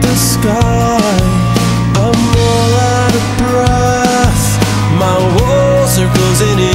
the sky. I'm all out of breath. My walls are closing in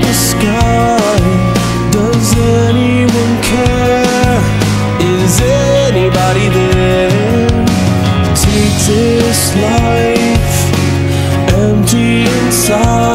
the sky Does anyone care? Is anybody there? Life Empty inside